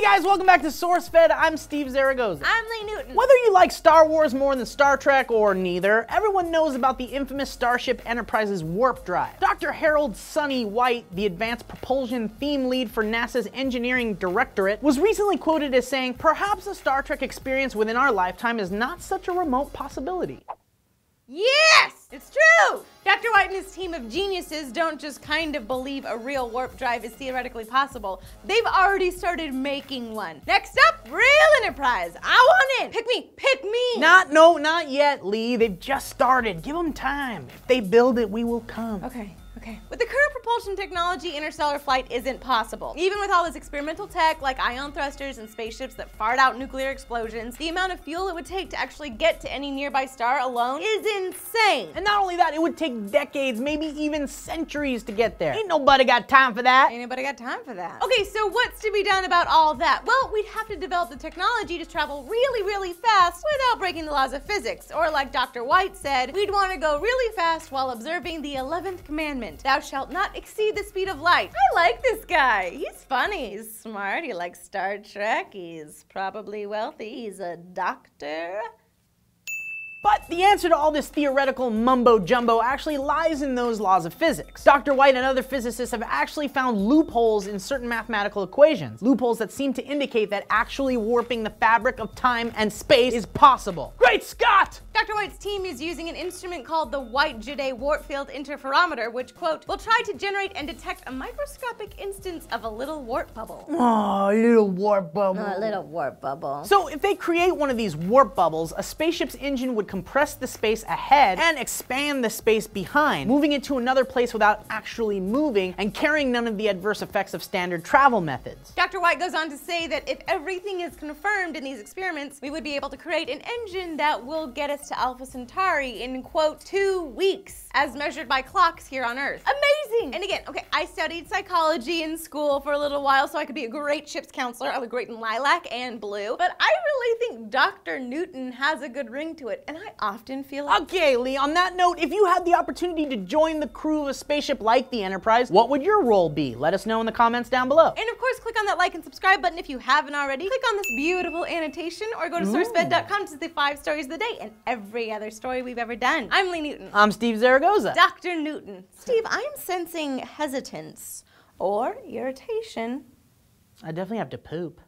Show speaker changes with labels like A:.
A: Hey guys, welcome back to SourceFed. I'm Steve Zaragoza.
B: I'm Lee Newton.
A: Whether you like Star Wars more than Star Trek or neither, everyone knows about the infamous Starship Enterprise's warp drive. Dr. Harold Sonny White, the advanced propulsion theme lead for NASA's Engineering Directorate, was recently quoted as saying, Perhaps a Star Trek experience within our lifetime is not such a remote possibility.
B: Yes, it's true. Dr. White and his team of geniuses don't just kind of believe a real warp drive is theoretically possible. They've already started making one. Next up, Real Enterprise. I want in. Pick me, pick me.
A: Not, no, not yet, Lee. They've just started. Give them time. If they build it, we will come.
B: Okay. Okay. With the current propulsion technology, interstellar flight isn't possible. Even with all this experimental tech like ion thrusters and spaceships that fart out nuclear explosions, the amount of fuel it would take to actually get to any nearby star alone is insane.
A: And not only that, it would take decades, maybe even centuries to get there. Ain't nobody got time for that.
B: Ain't nobody got time for that. Okay, so what's to be done about all that? Well, we'd have to develop the technology to travel really, really fast without breaking the laws of physics. Or like Dr. White said, we'd want to go really fast while observing the 11th commandment Thou shalt not exceed the speed of light. I like this guy. He's funny. He's smart. He likes Star Trek. He's probably wealthy. He's a doctor.
A: But the answer to all this theoretical mumbo jumbo actually lies in those laws of physics. Dr. White and other physicists have actually found loopholes in certain mathematical equations, loopholes that seem to indicate that actually warping the fabric of time and space is possible. Great Scott!
B: Dr. White's team is using an instrument called the White-Juday Warp Field Interferometer, which, quote, will try to generate and detect a microscopic instance of a little warp bubble.
A: Oh, little warp bubble.
B: A little warp bubble.
A: So if they create one of these warp bubbles, a spaceship's engine would compress the space ahead and expand the space behind, moving it to another place without actually moving and carrying none of the adverse effects of standard travel methods.
B: Dr. White goes on to say that if everything is confirmed in these experiments, we would be able to create an engine that will get us to Alpha Centauri in, quote, two weeks, as measured by clocks here on Earth. Amazing! And again, okay, I studied psychology in school for a little while so I could be a great ship's counselor. I was great in lilac and blue, but I really think Dr. Newton has a good ring to it, and I often feel like
A: Okay, Lee, on that note, if you had the opportunity to join the crew of a spaceship like the Enterprise, what would your role be? Let us know in the comments down below.
B: And of course, click on that like and subscribe button if you haven't already. Click on this beautiful annotation or go to sourcefed.com to see the five stories of the day and every other story we've ever done. I'm Lee Newton.
A: I'm Steve Zaragoza.
B: Dr. Newton. Steve, I'm sensing hesitance or irritation.
A: I definitely have to poop.